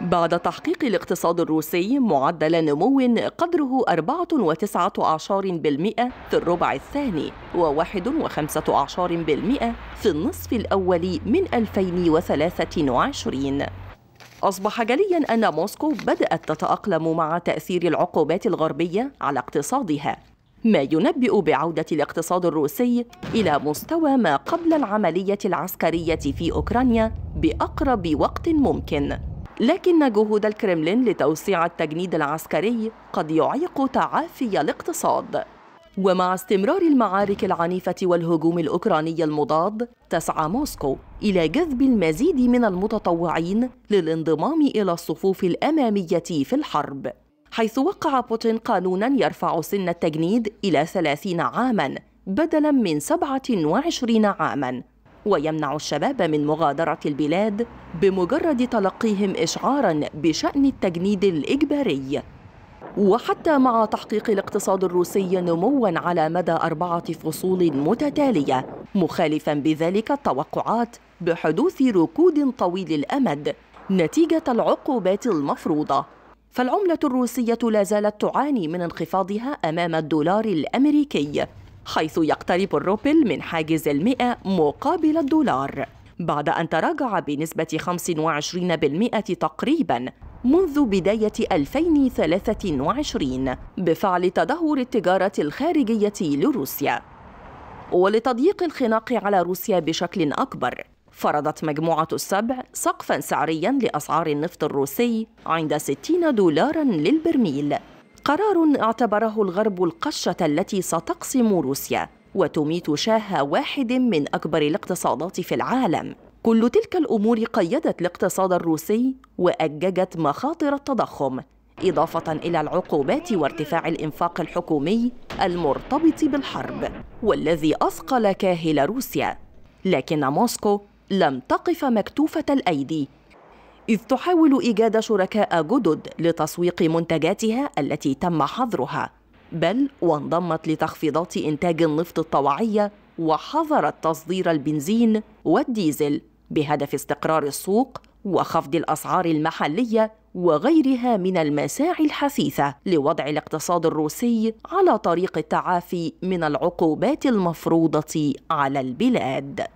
بعد تحقيق الاقتصاد الروسي معدل نمو قدره 4.9 في الربع الثاني و1.5 في النصف الأول من 2023 أصبح جليا أن موسكو بدأت تتأقلم مع تأثير العقوبات الغربية على اقتصادها ما ينبئ بعودة الاقتصاد الروسي إلى مستوى ما قبل العملية العسكرية في أوكرانيا بأقرب وقت ممكن. لكن جهود الكرملين لتوسيع التجنيد العسكري قد يعيق تعافي الاقتصاد. ومع استمرار المعارك العنيفة والهجوم الأوكراني المضاد تسعى موسكو إلى جذب المزيد من المتطوعين للانضمام إلى الصفوف الأمامية في الحرب حيث وقع بوتين قانونا يرفع سن التجنيد إلى 30 عاماً بدلاً من 27 عاماً. ويمنع الشباب من مغادرة البلاد بمجرد تلقيهم إشعاراً بشأن التجنيد الإجباري. وحتى مع تحقيق الاقتصاد الروسي نموا على مدى أربعة فصول متتالية مخالفا بذلك التوقعات بحدوث ركود طويل الأمد نتيجة العقوبات المفروضة. فالعملة الروسية لا زالت تعاني من انخفاضها أمام الدولار الأمريكي. حيث يقترب الروبل من حاجز المئة مقابل الدولار. بعد أن تراجع بنسبة 25% تقريباً منذ بداية 2023 بفعل تدهور التجارة الخارجية لروسيا. ولتضييق الخناق على روسيا بشكل أكبر فرضت مجموعة السبع سقفاً سعرياً لأسعار النفط الروسي عند 60 دولاراً للبرميل. قرار اعتبره الغرب القشة التي ستقسم روسيا وتميت شاه واحد من أكبر الاقتصادات في العالم. كل تلك الأمور قيدت الاقتصاد الروسي وأججت مخاطر التضخم إضافة إلى العقوبات وارتفاع الإنفاق الحكومي المرتبط بالحرب والذي أثقل كاهل روسيا. لكن موسكو لم تقف مكتوفة الأيدي إذ تحاول إيجاد شركاء جدد لتسويق منتجاتها التي تم حظرها بل وانضمت لتخفيضات إنتاج النفط الطوعية وحظرت تصدير البنزين والديزل بهدف استقرار السوق وخفض الأسعار المحلية وغيرها من المساعي الحثيثة لوضع الاقتصاد الروسي على طريق التعافي من العقوبات المفروضة على البلاد.